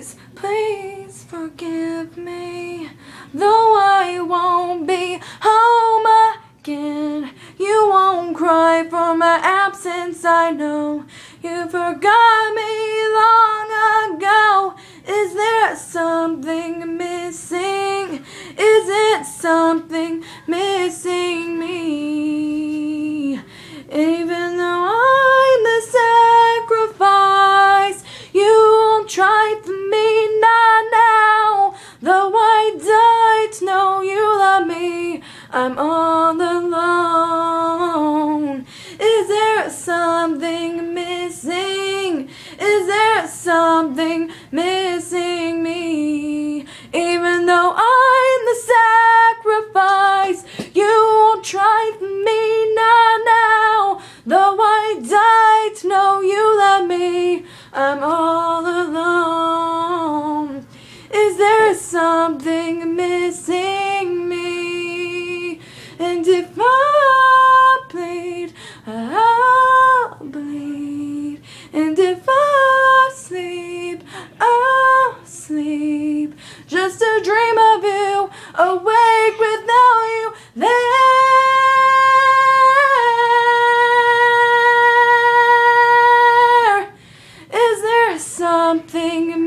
Please, please forgive me, though I won't be home again. You won't cry for my absence, I know. You forgot me long ago. Is there something missing? Is it something missing me? Even though I'm the sacrifice, you won't try for I'm all alone. Is there something missing? Is there something missing me? Even though I'm the sacrifice, you won't try me, now. Though I died to know you love me, I'm all alone. Is there something missing if I bleed, I'll bleed. And if I sleep, I'll sleep. Just to dream of you, awake without you there. Is there something